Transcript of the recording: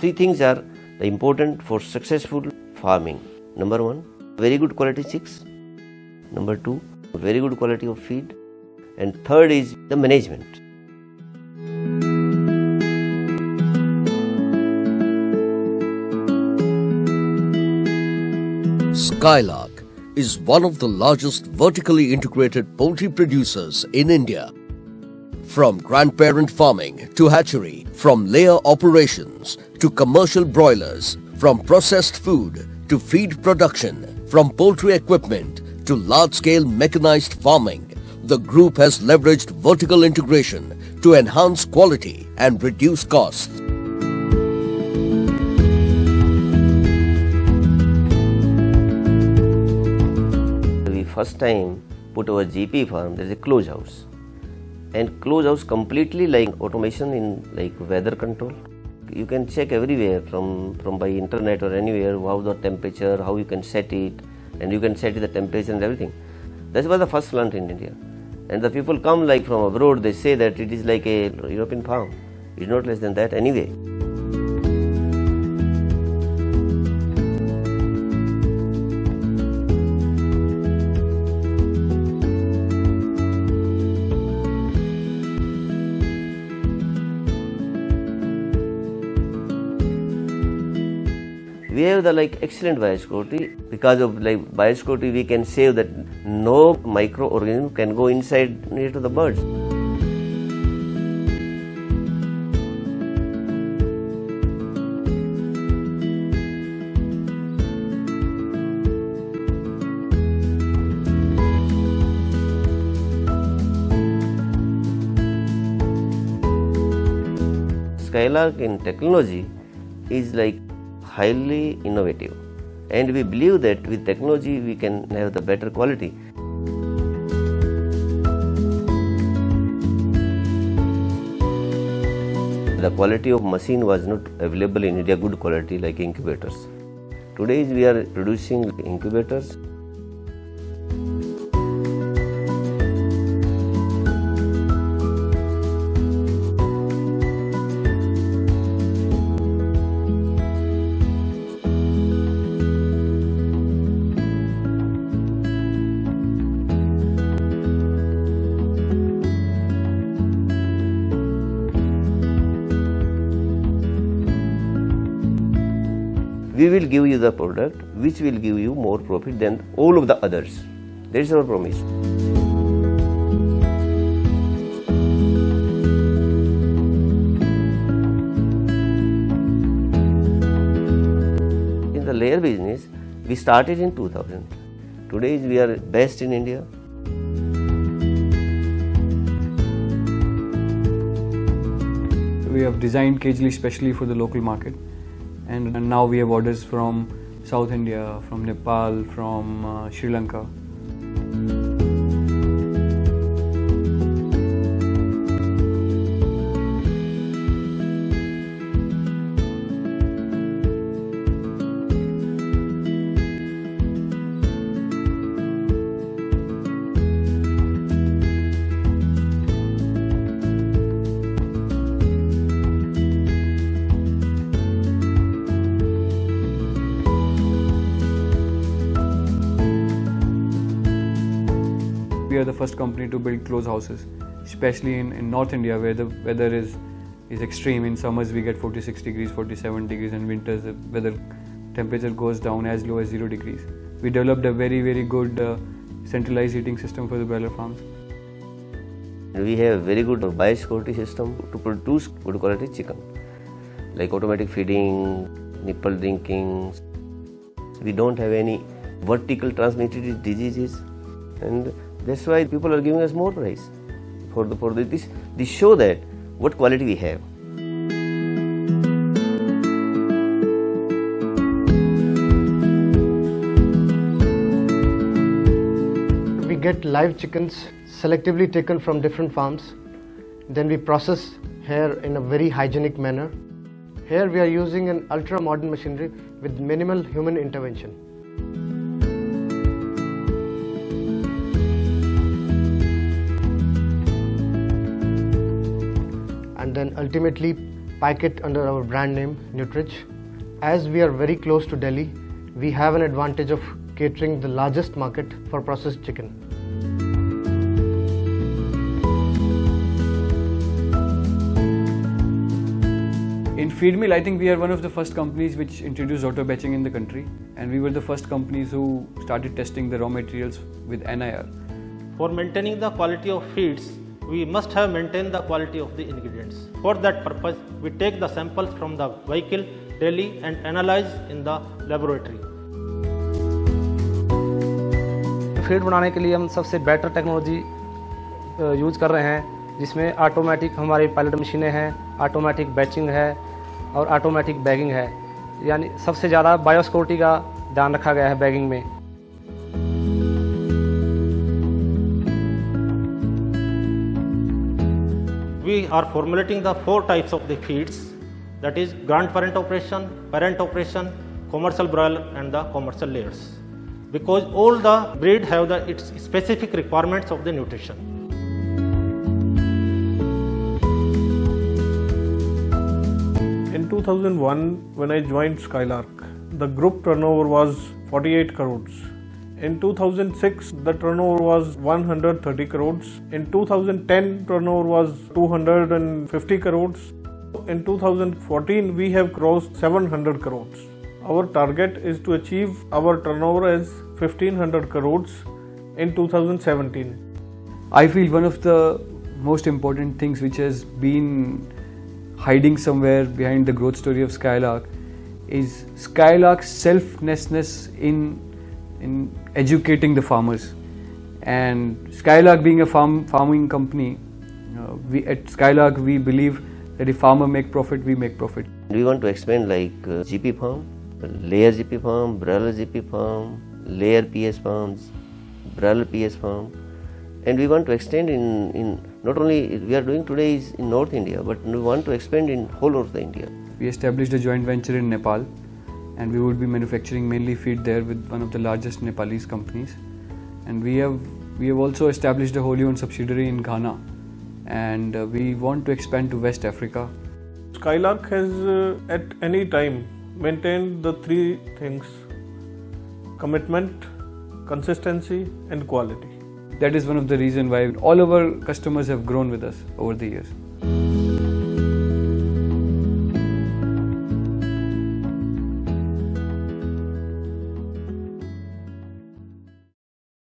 Three things are important for successful farming. Number one, very good quality chicks. Number two, very good quality of feed. And third is the management. Skylark is one of the largest vertically integrated poultry producers in India. From grandparent farming to hatchery, from layer operations to commercial broilers, from processed food to feed production, from poultry equipment to large-scale mechanized farming, the group has leveraged vertical integration to enhance quality and reduce costs. We first time put our GP farm, there is a close house. And close house completely like automation in like weather control. You can check everywhere from, from by internet or anywhere how the temperature, how you can set it, and you can set the temperature and everything. That was the first plant in India. And the people come like from abroad, they say that it is like a European farm. It's not less than that anyway. We have the like excellent biosecurity because of like biosecurity we can save that no microorganism can go inside near to the birds. Skylark in technology is like highly innovative and we believe that with technology we can have the better quality. The quality of machine was not available in India good quality like incubators. Today we are producing incubators we will give you the product which will give you more profit than all of the others. That is our promise. In the layer business, we started in 2000. Today we are best in India. We have designed Cagely specially for the local market and now we have orders from South India, from Nepal, from uh, Sri Lanka. First company to build close houses, especially in, in North India where the weather is is extreme. In summers we get 46 degrees, 47 degrees, and winters the weather temperature goes down as low as zero degrees. We developed a very very good uh, centralized heating system for the broiler farms. We have very good biosecurity system to produce good quality chicken, like automatic feeding, nipple drinking. We don't have any vertical transmitted diseases, and that's why people are giving us more price for the for the, this. This show that what quality we have. We get live chickens selectively taken from different farms. Then we process here in a very hygienic manner. Here we are using an ultra modern machinery with minimal human intervention. And then ultimately pack it under our brand name Nutrich. As we are very close to Delhi, we have an advantage of catering the largest market for processed chicken. In feed mill, I think we are one of the first companies which introduced auto batching in the country, and we were the first companies who started testing the raw materials with NIR. For maintaining the quality of feeds, we must have maintained the quality of the ingredients. For that purpose, we take the samples from the vehicle daily and analyze in the laboratory. Feed बनाने के लिए हम सबसे better technology use कर रहे हैं जिसमें automatic हमारी पायलट मशीनें हैं ऑटोमेटिक बैचिंग है और ऑटोमेटिक बैगिंग है यानी सबसे ज़्यादा बायोसिक्योरिटी का ध्यान रखा गया है बैगिंग में We are formulating the four types of the feeds that is grandparent operation, parent operation, commercial broiler and the commercial layers because all the breed have the its specific requirements of the nutrition. In 2001, when I joined Skylark, the group turnover was 48 crores. In 2006, the turnover was 130 crores. In 2010, turnover was 250 crores. In 2014, we have crossed 700 crores. Our target is to achieve our turnover as 1500 crores in 2017. I feel one of the most important things which has been hiding somewhere behind the growth story of Skylark is Skylark's selflessness in in educating the farmers. And Skylark being a farm farming company, uh, we at Skylark we believe that if farmer make profit, we make profit. We want to expand like uh, GP farm, layer GP farm, broiler GP farm, layer PS farms, broiler PS farm, and we want to extend in, in not only we are doing today is in North India, but we want to expand in whole North India. We established a joint venture in Nepal, and we would be manufacturing mainly feed there with one of the largest Nepalese companies. And we have we have also established a wholly owned subsidiary in Ghana, and uh, we want to expand to West Africa. Skylark has uh, at any time maintained the three things commitment, consistency, and quality. That is one of the reasons why all of our customers have grown with us over the years.